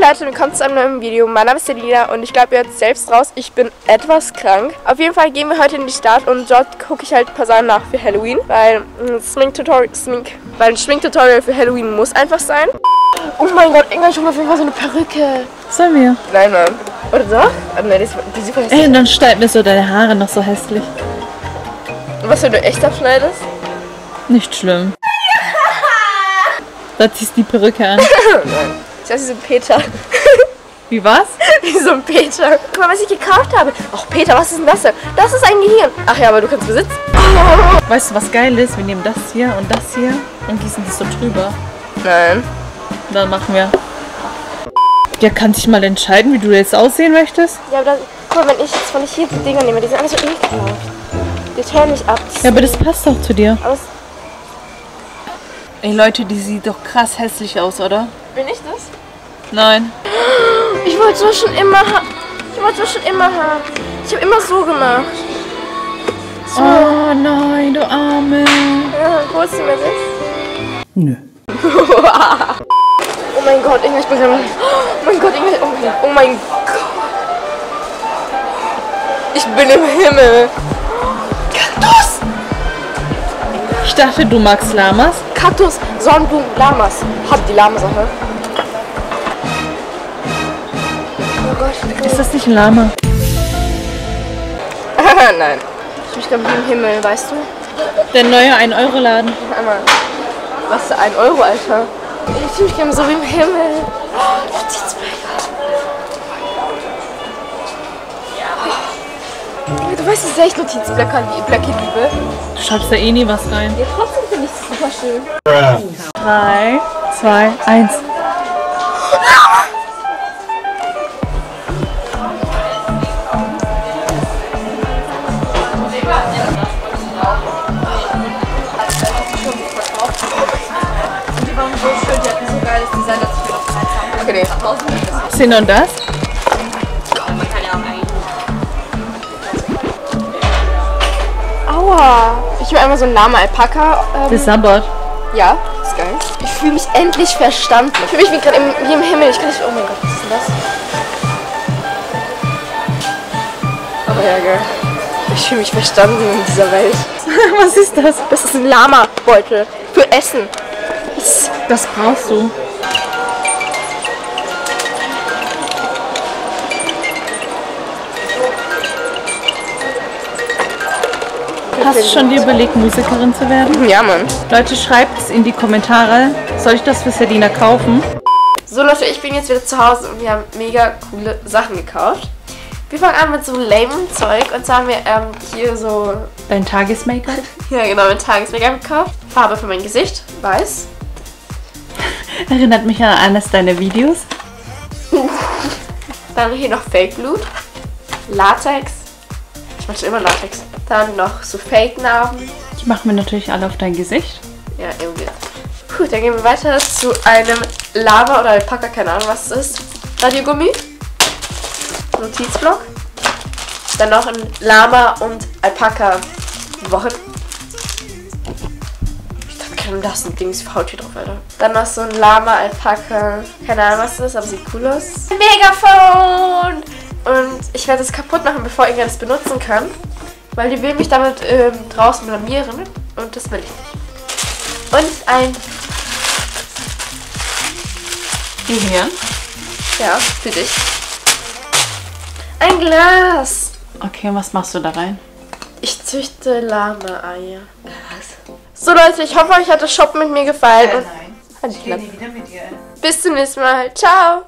Hi Leute, willkommen zu einem neuen Video. Mein Name ist Selina und ich glaube, ihr hört selbst raus, ich bin etwas krank. Auf jeden Fall gehen wir heute in die Stadt und dort gucke ich halt ein paar Sachen nach für Halloween, weil ein Smink-Tutorial Smink, weil ein Schminktutorial für Halloween muss einfach sein. Oh mein Gott, irgendwann schon auf jeden Fall so eine Perücke. Sollen wir? Nein, Mann. Oder doch? Ah, nein, das, sieht voll hässlich. Ey, dann schneid mir so deine Haare noch so hässlich. Was, wenn du echt abschneidest? Nicht schlimm. Da ziehst du die Perücke an. nein. Ich weiß, wie so ein Peter. Wie was? Wie so ein Peter. Guck mal, was ich gekauft habe. Ach, Peter, was ist denn das denn? Das ist ein Gehirn. Ach ja, aber du kannst besitzen. Weißt du, was geil ist? Wir nehmen das hier und das hier und gießen das so drüber. Nein. Dann machen wir... Ja, kannst dich mal entscheiden, wie du jetzt aussehen möchtest? Ja, aber das, guck mal, wenn ich jetzt, wenn ich hier die Dinger nehme, die sind alles so ekelhaft. Die tören nicht ab. Ja, aber das passt doch zu dir. Aber Ey, Leute, die sieht doch krass hässlich aus, oder? bin ich das? Nein. Ich wollte so schon immer haben. Ich wollte so schon immer haben. Ich habe immer so gemacht. So. Oh nein, du Arme. Ja, wo ist die mir das? Nö. Oh mein Gott, Inge, ich bin gerade. Oh mein Gott, Inge, oh mein, oh mein Gott. Ich bin im Himmel. Kaktus! Ich dachte, du magst Lamas. Kaktus, Sonnenblumen, Lamas. Hab die Lamasache. Oh Gott. Ist das nicht ein Lama? Nein. Ich bin gerade wie im Himmel, weißt du? Der neue 1-Euro-Laden. Einmal. Was für ein Euro, Alter? Ich fühle mich gerade so wie im Himmel. Du Du weißt, dass ich echt Notizblöcke Blöcke liebe. Du schreibst da eh nie was rein. Ja, trotzdem finde ich es super schön. 3, 2, 1. Die waren so schön, die hatten so geiles Design, dass ich mir noch Okay. Sind und das? Aua. Ich will einmal so einen Lama Alpaka. Ähm, Das Sabbat. ja, ist geil. Ich fühle mich endlich verstanden. Ich fühle mich wie gerade im, wie im Himmel. Ich kann nicht. Oh mein Gott, was ist denn das? Aber ja, geil. Ich fühle mich verstanden in dieser Welt. Was ist das? Das ist ein Lama-Beutel. Für Essen. Das, Das brauchst du. Hast du schon dir überlegt, Musikerin zu werden? ja, Mann. Leute, schreibt es in die Kommentare. Soll ich das für Selina kaufen? So Leute, ich bin jetzt wieder zu Hause und wir haben mega coole Sachen gekauft. Wir fangen an mit so lame Zeug und zwar haben wir ähm, hier so, Dein Tages-Make-up? ja genau, mit Tages-Make-up gekauft. Farbe für mein Gesicht, weiß. Erinnert mich an eines deiner Videos. Dann hier noch Fake Blut, Latex. Ich mache schon immer Latex. Dann noch so Fake-Narben. Die machen wir natürlich alle auf dein Gesicht. Ja, irgendwie. Puh, dann gehen wir weiter zu einem Lava oder Alpaka, keine Ahnung was es ist. Radiogummi. Notizblock. Dann noch ein Lama und Alpaka Wochen. Ich dachte, kann das ein Dings Haut hier drauf, Alter. Dann noch so ein Lama, Alpaka, keine Ahnung was das ist, aber sieht cool aus. Megafon! Und ich werde es kaputt machen, bevor irgendwer das benutzen kann. Weil die will mich damit ähm, draußen blamieren. Und das will ich nicht. Und ein, Gehirn. ja, für dich. Ein Glas. Okay, und was machst du da rein? Ich züchte Lama-Eier. So Leute, ich hoffe, euch hat das Shoppen mit mir gefallen. Und Halt die Klappe. wieder mit dir. bis zum nächsten Mal. Ciao.